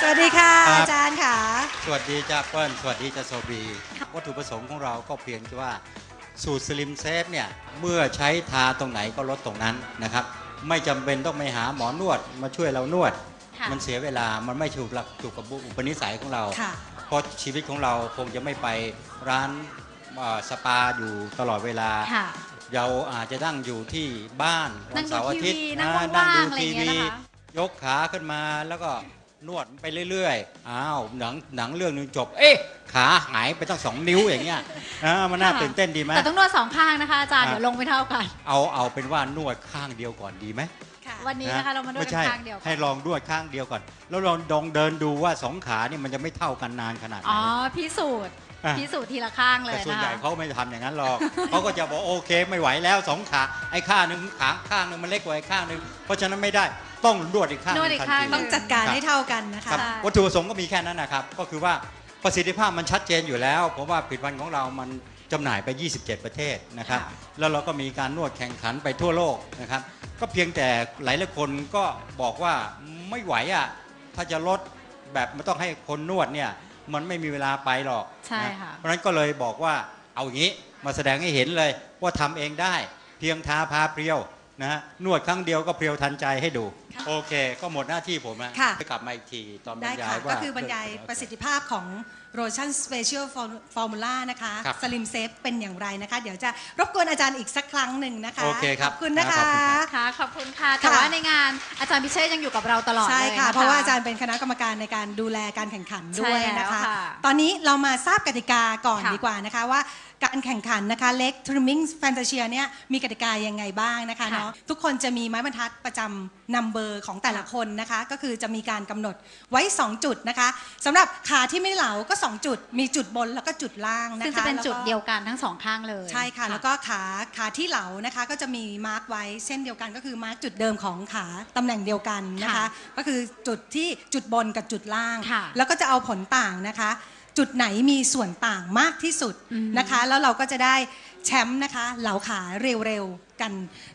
สวัสดีค่ะครับ อาจารย์ค่ะ สวัสดีจ้าเปิ้ลสวัสดีจ้าโซบี วัตถุประสงค์ของเราก็เพียงที่ว่าสูตร Slim Shape เนี่ย เมื่อใช้ทาตรงไหนก็ลดตรงนั้นนะครับ ไม่จำเป็นต้องไปหาหมอนวดมาช่วยเรานวด ค่ะ มันเสียเวลามันไม่ถูกหลักถูกกับอุปนิสัยของเรา ค่ะ เพราะชีวิตของเราคงจะไม่ไปร้านเอ่อสปาอยู่ตลอดเวลา ค่ะ เราอาจจะนั่งอยู่ที่บ้านนั่วันงดูเสาร์อาทิตย์ทีวีนั่งอ่ว่างๆดูอะไรอทีย่างเงี้ยวีนะคะ ยกขาขึ้นมาแล้วก็ นวดไปเรื่อยๆอ้าวหนังหนังเรื่องหนึงจบ เอ๊ะขาหายไปตั้งสองนิ้วอย่างเงี้ยอ่ามันน่าค่ะตื่นเต้นดีไหมแต่ต้องนวดสองข้างนะคะอาจารย์อะเดี๋ยวลงไม่เท่ากัน เอาเอาเป็นว่านวดข้างเดียวก่อนดีไหมค่ะวันนี้นะคะเรามาด้วยไม่กันใช่ข้างเดียวก่อนให้ลองนวดข้างเดียวก่อน แล้วลองดองเดินดูว่าสองขานี่มันจะไม่เท่ากันนานขนาดไหนอ๋อพิสูจน์อะพิสูจน์ทีละข้างเลยแต่ส่วนนะใหญ่คะเขาไม่ทำอย่างนั้นหรอกเขาก็จะบอกโอเคไม่ไหวแล้วสองขาไอ้ข้างหนึ่งขาข้างหนึ่งมันเล็กกว่าไอ้ข้างหนึ่งเพราะฉะนั้นไม่ได้ ต้องนวดอีกข้างหนวดนึ่อีกทันข้างที ต้องจัดการครับให้เท่ากันนะคคะรับใช่วัตถุประสงค์ก็มีแค่นั้นนะครับ ก็คือว่าประสิทธิภาพมันชัดเจนอยู่แล้วเพราะว่าผลิตภัณฑ์ของเรามันจำหน่ายไป 27 ประเทศนะครับ ค่ะ แล้วเราก็มีการนวดแข่งขันไปทั่วโลกนะครับ ก็เพียงแต่หลายหลายๆคนก็บอกว่าไม่ไหวอะถ้าจะลดแบบไม่ต้องให้คนนวดเนี่ยมันไม่มีเวลาไปหรอกใช่นค่ะ เพราะฉะนั้นก็เลยบอกว่าเอาอย่างนี้มาแสดงให้เห็นเลยว่าทำเองได้ เพียงทาพาเพรียว นะฮะนวดครั้งเดียวก็เพรียวทันใจให้ดู ค่ะโอเค ก็หมดหน้าที่ผมนะค่ะ จะกลับมาอีกทีตอนบรได้รยาค่ะ ยว่า ก็คือบรรยายประสิทธิภาพของโรชั่นสเปเชียลฟอร์มูล่านะคะครับสลิมเซฟเป็นอย่างไรนะคะ เดี๋ยวจะรบกวนอาจารย์อีกสักครั้งหนึ่งนะคะ โอเคครับ ขอบคุณนะขคะอบคุณครับค่ะขอบคุณค่ะ แต่ค่ะว่าในงานอาจารย์พิเชษยังอยู่กับเราตลอดใช่เลยนค่ะเพราะว่าอาจารย์เป็นคณะกรรมการในการดูแลการแข่งขันด้วยใช่แล้วนะคะ ค่ะตอนนี้เรามาทราบกติกาก่อนค่ะ ดีกว่านะคะว่า การแข่งขันนะคะ Leg Trimming Fantasia เนี่ยมีกติกายังไงบ้างนะคะค่ะเนาะทุกคนจะมีไม้บรรทัดประจำ number ของแต่ละคนนะคะ ก็คือจะมีการกำหนดไว้ 2 จุดนะคะสำหรับขาที่ไม่เหลาก็ 2 จุด มีจุดบนแล้วก็จุดล่างนะคะซึ่งจะเป็นจุดแล้ก็ เดียวกันทั้งสองข้างเลย ใช่ค่ะ แล้วก็ขาขาที่เหลานะคะ ก็จะมี mark ไว้เช่นเดียวกันก็คือ mark จุดเดิมของขาตำแหน่งเดียวกันนะคะ ค่ะก็คือจุดที่จุดบนกับจุดล่าง ค่ะแล้วก็จะเอาผลต่างนะคะ จุดไหนมีส่วนต่างมากที่สุดอืมนะคะ แล้วเราก็จะได้แชมป์นะคะ เหลาขาเร็วๆกัน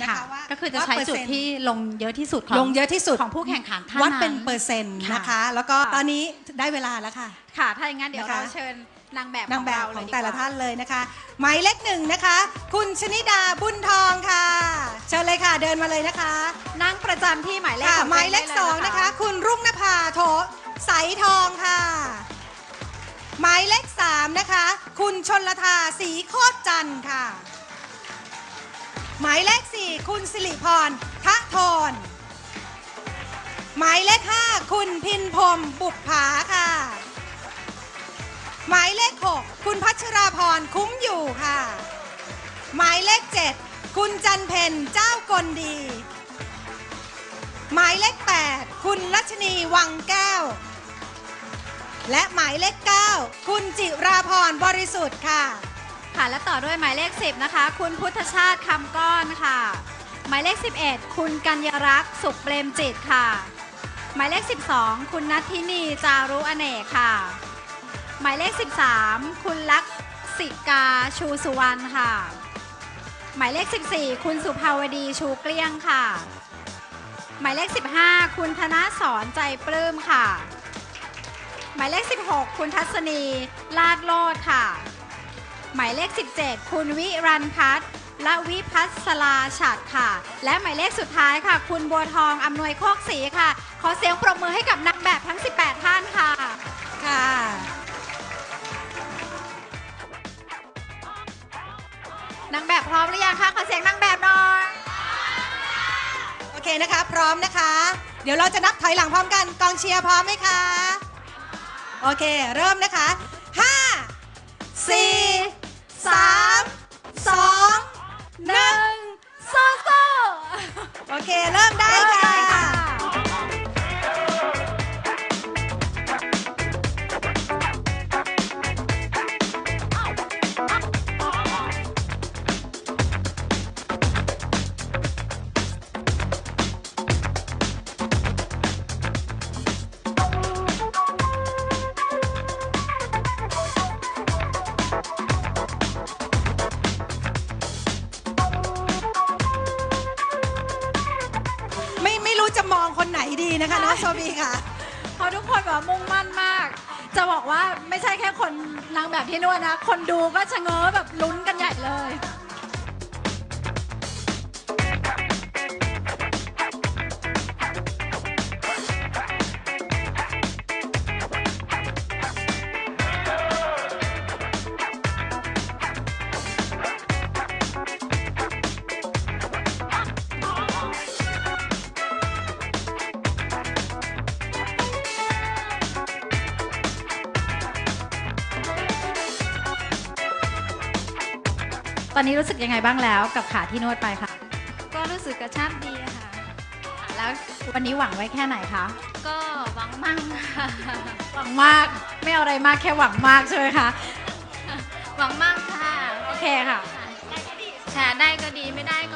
นะคะค่ะว่าก็คือจะว่าใช้เปร์จุดเซ็นต์ที่ลงเยอะที่สุดของลงเยอะที่สุดของผู้แข่งขันท่านวัดนั้นเป็นเปอร์เซ็นต์นะคะค่ะแล้วก็ตอนนี้ได้เวลาแล้วค่ะ ค่ะ ถ้าอย่างนั้นเดี๋ยวนะคะเราเชิญนางแบบนางแบบเรของเยดีกว่แต่ละท่านเลยนะคะหมายเลขหนึ่งนะคะ คุณชนิดาบุญทองค่ะ เชิญเลยค่ะเดินมาเลยนะคะ นั่งประจำที่หมายเลขค่ะของหมายเลขตัวสองได้นะคะ คุณรุ่งนภาโถใสทองค่ะ หมายเลขสามนะคะ คุณชนลทาสีโคตรจันทร์ค่ะ หมายเลขสี่คุณสิริพรทะทนหมายเลขห้าคุณพินพรมบุปผาค่ะ หมายเลขหกคุณพัชราพรคุ้มอยู่ค่ะ หมายเลขเจ็ดคุณจันเพนเจ้ากลดี หมายเลข8คุณรัชนีวังแก้ว และหมายเลข 9 คุณจิราพรบริสุทธิ์ค่ะ ค่ะและต่อด้วยหมายเลข 10 นะคะ คุณพุทธชาติคำก้อนค่ะ หมายเลข 11 คุณกัญญรักษ์สุขเปรมจิตค่ะ หมายเลข 12 คุณนัทธินีจารุอเนกค่ะ หมายเลข 13 คุณลักษิกาชูสุวรรณค่ะ หมายเลข 14 คุณสุภาวดีชูเกลี้ยงค่ะ หมายเลข 15 คุณธนสอนใจปลื้มค่ะ หมายเลข 16 คุณทัศนี ลาดโลดค่ะ หมายเลข 17 คุณวิรันพัฒน์และวิพัสลาฉัดค่ะ และหมายเลขสุดท้ายค่ะ คุณบัวทองอำนวยโคกศรีค่ะ ขอเสียงปรบมือให้กับนางแบบทั้ง 18 ท่านค่ะค่ะ นางแบบพร้อมหรือยังคะขอเสียงนางแบบหน่อยโอเคนะคะ พร้อมนะคะ เดี๋ยวเราจะนับถอยหลังพร้อมกันกองเชียร์พร้อมไหมคะ โอเค เริ่มนะคะ 5 4 3 2 1โซโซโอเค เริ่มได้ค่ะ นไหนดีนะคะน้องโซบีค่ะ เพราะทุกคนแบบมุ่งมั่นมาก จะบอกว่าไม่ใช่แค่คนนางแบบที่นวดนะ คนดูก็ชะเง้อแบบลุ้นกันใหญ่เลย ตอนนี้รู้สึกยังไงบ้างแล้วกับขาที่นวดไปค่ะก็รู้สึกกระชับดีค่ะ แล้ววันนี้หวังไว้แค่ไหนคะ ก็หวังมั่งค่ะหวังมาก ไม่เอาอะไรมากแค่หวังมากใช่ไหมคะ หวังมั่งค่ะ โอเคค่ะ ค่ะได้ก็ดีไม่ได้ก็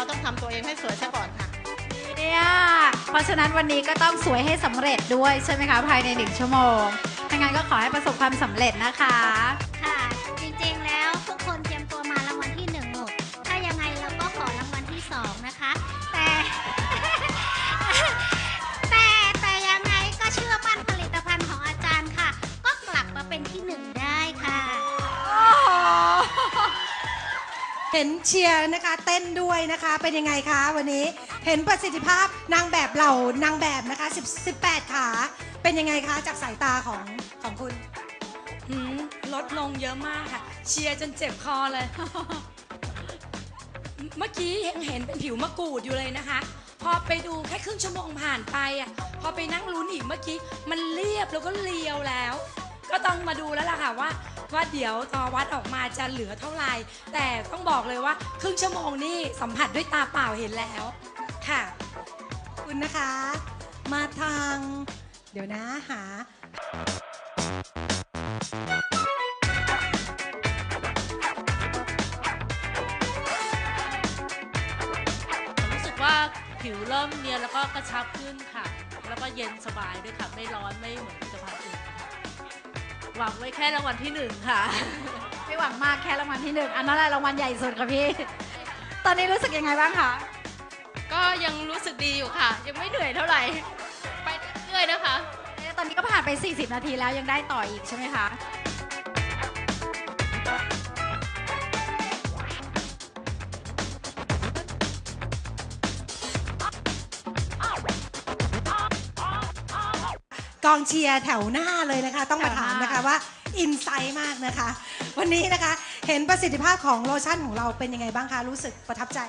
เราะฉะนั้นเราต้องทำตัวเองให้สวยซะก่อนค่ะ เนี่ยเพราะฉะนั้นวันนี้ก็ต้องสวยให้สำเร็จด้วยใช่ไหมคะภายในหนึ่งชั่วโมงถ้างั้นก็ขอให้ประสบความสำเร็จนะคะ เห็นเชียร์นะคะ เต้นด้วยนะคะ เป็นยังไงคะ วันนี้เห็นประสิทธิภาพนางแบบเหล่านางแบบนะคะ10 18 ขา เป็นยังไงคะ จากสายตาของของคุณหืมลดลงเยอะมากค่ะ เชียร์จนเจ็บคอเลย เมื่อกี้ยังเห็นเป็นผิวมะกรูดอยู่เลยนะคะ พอไปดูแค่ครึ่งชั่วโมงผ่านไปอะพอไปนั่งลุ้นอีกเมื่อกี้ มันเรียบแล้วก็เรียวแล้ว ก็ต้องมาดูแล้วล่ะค่ะว่า ว่าเดี๋ยวตอวัดออกมาจะเหลือเท่าไหร่แต่ต้องบอกเลยว่า ครึ่งชั่วโมงนี่สัมผัสด้วยตาเปล่าเห็นแล้วค่ะขอบคุณนะคะ มาทาง เดี๋ยวนะหารู้สึกว่าผิวเริ่มเนียนแล้วก็กระชับขึ้นค่ะ แล้วก็เย็นสบายด้วยค่ะ ไม่ร้อนไม่เหมือนผลิตภัณฑ์อื่น หวังไว้แค่รางวัลที่หนึ่งค่ะ ไม่หวังมากแค่รางวัลที่หนึ่งอันนั้นแหละรางวัลใหญ่สุดค่ะพี่ ตอนนี้รู้สึกยังไงบ้างคะก็ยังรู้สึกดีอยู่ค่ะ ยังไม่เหนื่อยเท่าไหร่ ไปเรื่อยๆนะคะเอ๊ะตอนนี้ก็ผ่านไป 40 นาทีแล้วยังได้ต่ออีกใช่ไหมคะ กองเชียร์แถวหน้าเลยนะคะ ต้องมาถามนะคะว่า inside มากนะคะ วันนี้นะคะเห็นประสิทธิภาพของโลชั่นของเราเป็นยังไงบ้างคะ รู้สึกประทับใจ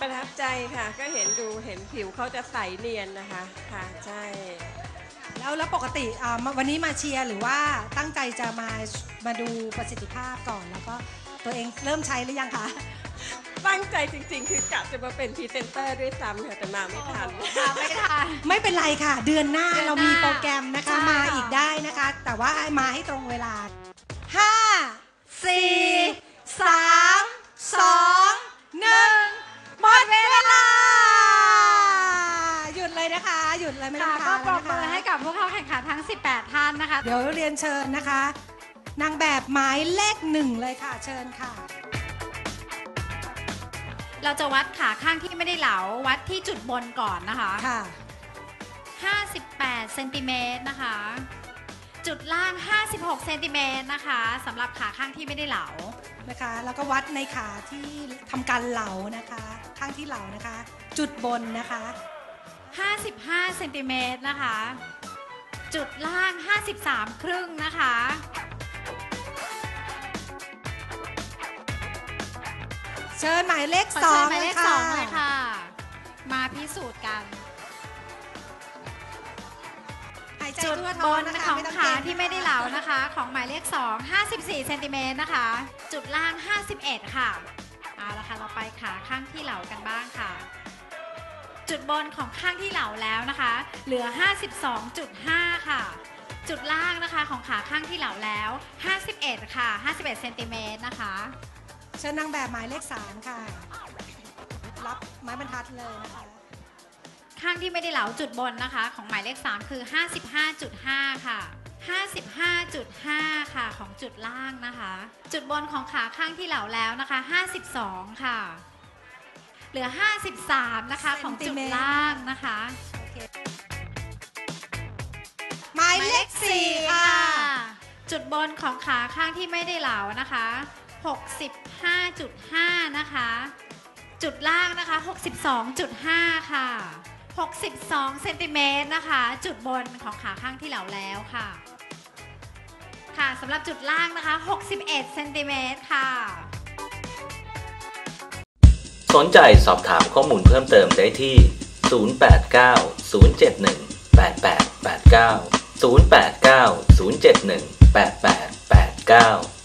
ประทับใจค่ะ ก็เห็นดูเห็นผิวเขาจะใสเนียนนะคะค่ะใช่แล้วแล้วปกติอ่ามาวันนี้มาเชียร์หรือว่าตั้งใจจะมามาดูประสิทธิภาพก่อนแล้วก็ตัวเองเริ่มใช้หรือยังคะ ตั้งใจจริง ๆ คือกะจะมาเป็นพรีเซนเตอร์ด้วยซ้ำค่ะแต่มาไม่ทันไม่ทัน ไม่เป็นไรค่ะ เดือนหน้าเดือนหน้าเรามีโปรแกรมนะคะใช่ มาค่ะอีกได้นะคะ แต่ว่ามาให้ตรงเวลา 5 4 3 2 1 หมดเวลา หยุดเลยนะคะ หยุดเลยไม่ต้อค่ะงก็ทานปรบมือนะคะให้กับผู้เข้าแข่งขันทั้ง 18 ท่านนะคะ เดี๋ยวเรียนเชิญนะคะ นางแบบหมายเลขหนึ่งเลยค่ะ เชิญค่ะ เราจะวัดขาข้างที่ไม่ได้เหลาวัดที่จุดบนก่อนนะคะ ค่ะ 58เซนติเมตรนะคะ จุดล่าง 56เซนติเมตรนะคะสำหรับขาข้างที่ไม่ได้เหลา นะคะ แล้วก็วัดในขาที่ทำการเหลานะคะ ข้างที่เหลานะคะ จุดบนนะคะ 55เซนติเมตรนะคะ จุดล่าง 53 ครึ่งนะคะ เชิญหมายเลขขอสอเชิญงหมายเลขค่ะสองเลยค่ะ มาพิสูจน์กัน หายใจจุดทั่วบท้องนนะคะของไม่ต้องขาเกรงที่ไม่ได้เหลานะคะ ของหมายเลข 2 54เซนติเมตรนะคะ จุดล่าง 51 ค่ะเอาละค่ะเราไปขาข้างที่เหลากันบ้างค่ะ จุดบนของข้างที่เหลาแล้วนะคะ เหลือ 52.5 ค่ะ จุดล่างนะคะของขาข้างที่เหลาแล้ว 51 ค่ะ 51เซนติเมตรนะคะ เชิญนางแบบหมายเลขสามค่ะ รับไม้บรรทัดเลยนะคะ ข้างที่ไม่ได้เหลาจุดบนนะคะ ของหมายเลข 3 คือ 55.5 ค่ะ 55.5 ค่ะของจุดล่างนะคะ จุดบนของขาข้างที่เหลาแล้วนะคะ 52 ค่ะ เหลือ 53 นะคะของจุดล่างนะคะ หมายเลขสี่ค่ะ จุดบนของขาข้างที่ไม่ได้เหลานะคะ 65.5 นะคะ จุดล่างนะคะ 62.5 ค่ะ 62เซนติเมตรนะคะ จุดบนของขาข้างที่เหลาแล้วค่ะ ค่ะสำหรับจุดล่างนะคะ 61เซนติเมตรค่ะ สนใจสอบถามข้อมูลเพิ่มเติมได้ที่ 089 071 8889 089 071 8889